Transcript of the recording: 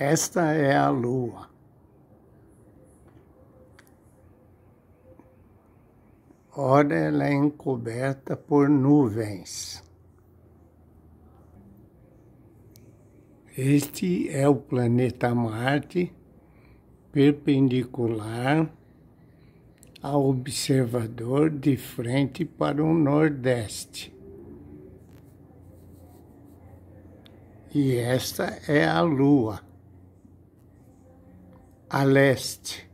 Esta é a Lua. Ora, ela é encoberta por nuvens. Este é o planeta Marte, perpendicular ao observador de frente para o Nordeste. E esta é a Lua, a leste.